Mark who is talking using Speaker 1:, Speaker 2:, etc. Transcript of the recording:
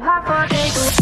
Speaker 1: Hot for